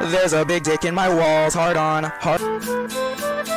There's a big dick in my walls, hard on, hard.